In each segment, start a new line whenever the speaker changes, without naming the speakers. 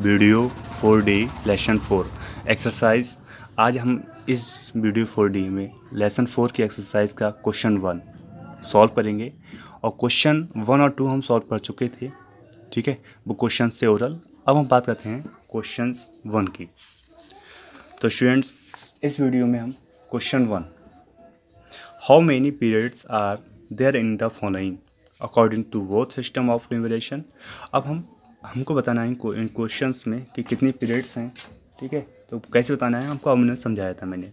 Video four D lesson four exercise. आज हम इस वीडियो फोर डी में लेसन फोर की एक्सरसाइज का क्वेश्चन वन सॉल्व करेंगे। और क्वेश्चन वन और टू हम सॉल्व कर चुके थे, ठीक है? वो क्वेश्चन से ओरल। अब हम बात करते हैं क्वेश्चन वन की। तो स्टूडेंट्स, इस वीडियो में हम question one. How many periods are there in the following according to both system of numeration अब हम हमको बताना है क्वेश्चन में कि कितनी पीरियड्स हैं, ठीक है? तो कैसे बताना है? हमको हमने समझाया था मैंने।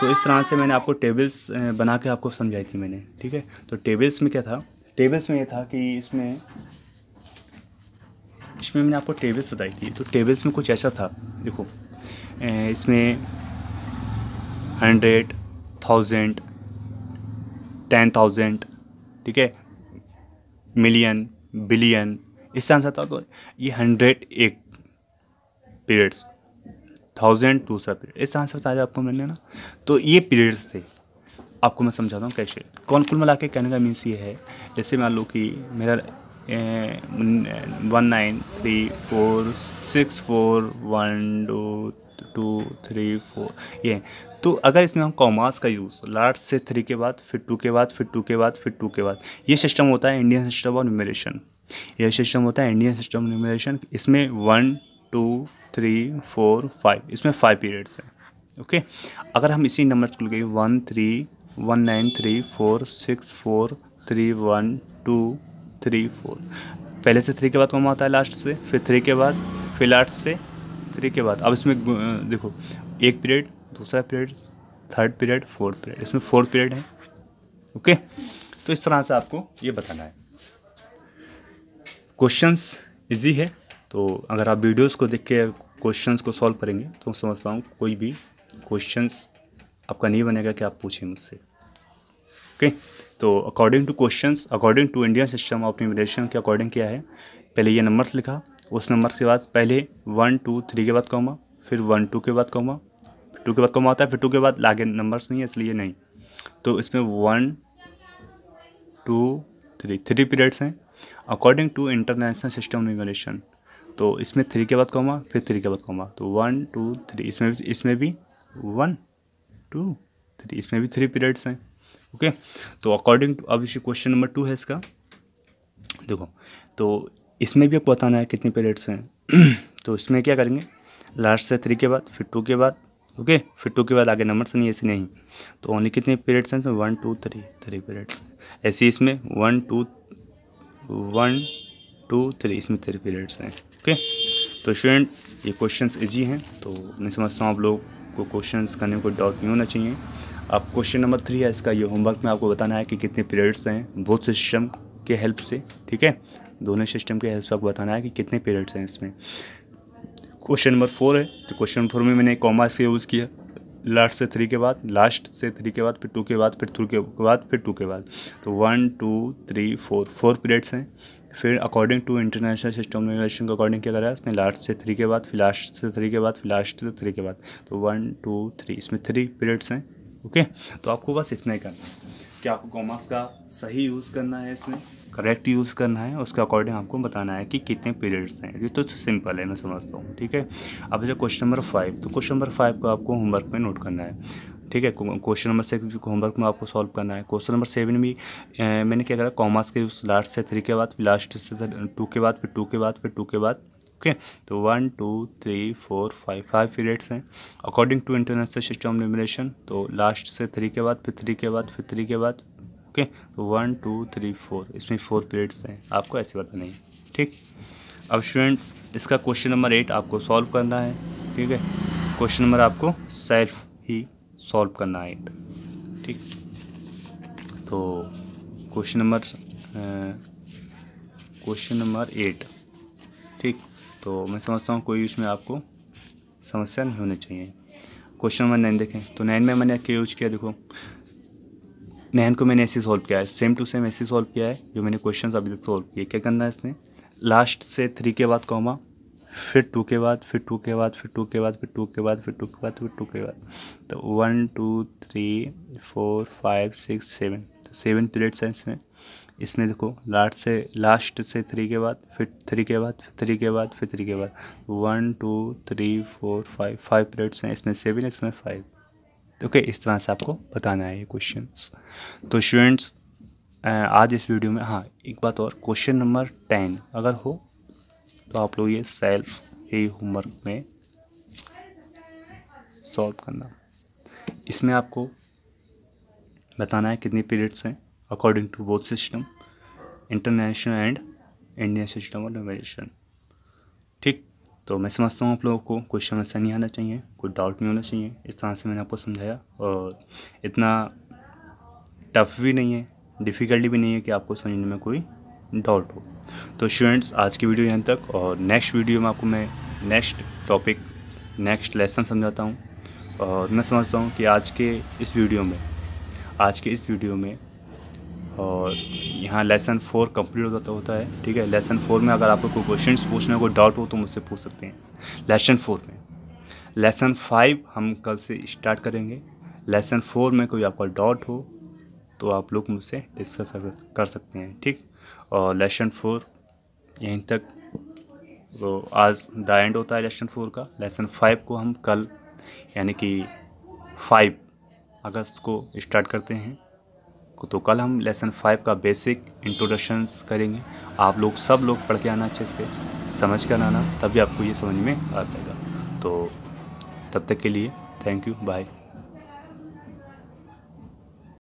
तो इस तरह से मैंने आपको टेबल्स बना के आपको समझाई थी मैंने, ठीक है? तो टेबल्स में क्या था? टेबल्स में ये था कि इसमें इसमें मैंने आपको टेबल्स बताई थी। तो टेबल्स में कुछ ऐसा था, देखो इसमें हंड्रेड थाउज़ेंड टेन थाउज़ेंड ठीक है? मिलियन बिलियन इससे आंसर था तो ये हंड्रेड एक पीरियड्स थाउज़ेंड दूसरा पीरियड इस आंसर बताया आपको मैंने ना तो ये पीरियड्स थे। आपको मैं समझाता हूँ कैसे। कौन, कुल मिला के कहने का मीन्स ये है, जैसे मान लो कि मेरा one nine three four six four one two two three four ये तो अगर इसमें हम कॉमर्स का यूज़ लास्ट से थ्री के बाद, फिर टू के बाद, फिर टू के बाद, फिर टू के बाद, ये सिस्टम होता है इंडियन सिस्टम ऑफ़ न्यूमरेशन ये सिस्टम होता है इंडियन सिस्टम न्यूमरेशन इसमें one two three four five इसमें फाइव पीरियड्स हैं ओके अगर हम इसी नंबर को गए one three one nine three four six four three one two three four पहले से थ्री के बाद कौन आता है लास्ट से, फिर थ्री के बाद, फिर लास्ट से थ्री के बाद. अब इसमें देखो, एक पीरियड दूसरा period third period fourth period इसमें फोर्थ पीरियड है ओके तो इस तरह से आपको ये बताना है। क्वेश्चंस इजी है। तो अगर आप वीडियोस को देख के क्वेश्चंस को सॉल्व करेंगे तो मैं समझता हूँ कोई भी क्वेश्चंस आपका नहीं बनेगा कि आप पूछें मुझसे। Okay okay? तो according to questions according to Indian system of numeration के अकॉर्डिंग क्या है। पहले ये नंबर्स लिखा, उस नंबर के बाद पहले वन टू थ्री के बाद कॉमा फिर वन टू के बाद कॉमा टू के बाद कॉमा होता है, फिर टू के बाद लागे नंबर्स नहीं है, इसलिए नहीं। तो इसमें one two three three periods हैं। According to international system numeration तो इसमें थ्री के बाद कॉमा फिर थ्री के बाद कॉमा तो वन टू थ्री इसमें भी इसमें भी वन टू थ्री इसमें भी थ्री पीरियड्स हैं. ओके तो अकॉर्डिंग टू अब इसी क्वेश्चन नंबर टू है इसका. देखो तो इसमें भी आपको बताना है कितने पीरियड्स हैं. तो इसमें क्या करेंगे? लास्ट से थ्री के बाद, फिर टू के बाद. ओके फिर टू के बाद आगे नंबर नंबर्स नहीं, ऐसे नहीं. तो ओनली कितने पीरियड्स हैं? One two three three periods ऐसे इसमें one two one, two, three, इसमें थ्री पीरियड्स हैं, ओके? तो स्टूडेंट्स ये क्वेश्चंस इजी हैं तो मैं समझता हूँ आप लोग को क्वेश्चंस करने में कोई डाउट नहीं होना चाहिए। आप क्वेश्चन नंबर थ्री है, इसका ये होमवर्क में आपको बताना है कि कितने पीरियड्स हैं बोथ सिस्टम के हेल्प से, ठीक है? दोनों सिस्टम के हेल्प से आपको बताना है कि कितने पीरियड्स हैं इसमें। क्वेश्चन नंबर फोर है तो क्वेश्चन फोर में मैंने कॉमर्स का यूज़ किया। लास्ट से थ्री के बाद लास्ट से थ्री के बाद, फिर टू के बाद, फिर थ्रू के बाद, फिर टू के बाद। तो one two three four four periods हैं। फिर according to international system numeration के अकॉर्डिंग क्या करा है इसमें लास्ट से थ्री के बाद, फिर लास्ट से थ्री के बाद, फिर लास्ट से थ्री के बाद। तो वन टू थ्री इसमें थ्री पीरियड्स हैं ओके तो आपको बस इतना ही करना है। कि आपको कॉमर्स का सही यूज़ करना है इसमें? करेक्ट यूज़ करना है, उसके अकॉर्डिंग आपको बताना है कि कितने पीरियड्स हैं। ये तो सिंपल है, मैं समझता हूँ, ठीक है? अब जो क्वेश्चन नंबर फाइव तो क्वेश्चन नंबर फाइव को आपको होमवर्क में नोट करना है, ठीक है? क्वेश्चन नंबर सिक्स होमवर्क में आपको सॉल्व करना है। क्वेश्चन नंबर सेवन भी मैंने क्या करा कॉमर्स के लास्ट से थ्री के बाद फिर लास्ट से टू के बाद, फिर टू के बाद, फिर टू के बाद ओके तो one two three four five five periods हैं। According to international system numeration तो लास्ट से थ्री के बाद, फिर थ्री के बाद, फिर थ्री के बाद ओके? तो वन, टू, थ्री, फोर। इसमें फोर पीरियड्स हैं। आपको ऐसे बताना है, ठीक? अब स्टूडेंट्स, इसका क्वेश्चन नंबर एट आपको सॉल्व करना है, ठीक है? क्वेश्चन नंबर आपको सेल्फ ही सॉल्व करना है एट ठीक? तो question number question number eight, ठीक? तो मैं समझता हूँ कोई उसमें आपको समस्या नहीं होनी चाहिए। क्वेश्चन नंबर नाइन देखें। तो नाइन में मैंने क्या यूज़ किया, देखो? नाइन को मैंने ऐसे सॉल्व किया है सेम टू सेम ऐसे सॉल्व किया है, जो मैंने क्वेश्चन अभी तक सॉल्व किए। क्या करना है इसमें लास्ट से थ्री के बाद कॉमा फिर टू के बाद, फिर टू के बाद, फिर टू के बाद, फिर टू के बाद, फिर टू के बाद, फिर टू के बाद। तो one two three four five six seven तो सेवन पीरियड्स हैं इसमें। इसमें देखो लास्ट से लास्ट से थ्री के बाद, फिर थ्री के बाद, फिर थ्री के बाद, फिर थ्री के बाद। One two three four five five periods हैं। इसमें सेवन इसमें फाइव ओके, इस तरह से आपको बताना है ये क्वेश्चन तो स्टूडेंट्स आज इस वीडियो में हाँ एक बात और क्वेश्चन नंबर टेन अगर हो तो आप लोग ये सेल्फ ही होमवर्क में सॉल्व करना। इसमें आपको बताना है कितने पीरियड्स हैं according to both system international and Indian system of notation ठीक? तो मैं समझता हूँ आप लोगों को क्वेश्चन समस्या नहीं आना चाहिए, कोई डाउट नहीं होना चाहिए। इस तरह से मैंने आपको समझाया और इतना टफ भी नहीं है डिफ़िकल्टी भी नहीं है कि आपको समझने में कोई डाउट हो। तो स्टूडेंट्स आज की वीडियो यहाँ तक और नेक्स्ट वीडियो में आपको मैं नेक्स्ट टॉपिक नेक्स्ट लेसन समझाता हूँ। और मैं समझता हूँ कि आज के इस वीडियो में, आज के इस वीडियो में और यहाँ लेसन फोर कंप्लीट होता होता है, ठीक है? लेसन फोर में अगर आपको कोई क्वेश्चन पूछने को डाउट हो तो मुझसे पूछ सकते हैं। लेसन फोर में। लेसन फाइव हम कल से स्टार्ट करेंगे। लेसन फोर में कोई आपका डाउट हो तो आप लोग मुझसे डिस्कस कर सकते हैं, ठीक? और लेसन फोर यहीं तक तो आज द एंड होता है लेसन फोर का। लेसन फाइव को हम कल, यानी कि फाइव अगस्त को स्टार्ट करते हैं। तो कल हम लेसन फाइव का बेसिक इंट्रोडक्शंस करेंगे। आप लोग, सब लोग पढ़ के आना अच्छे से, समझ कर आना, तभी आपको ये समझ में आ जाएगा। तो तब तक के लिए थैंक यू बाय